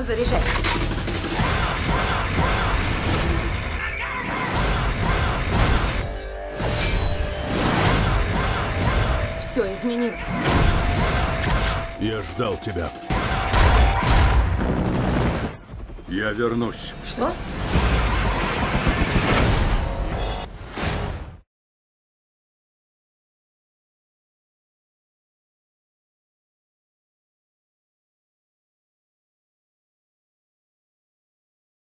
Заряжай. Все изменилось. Я ждал тебя. Я вернусь. Что?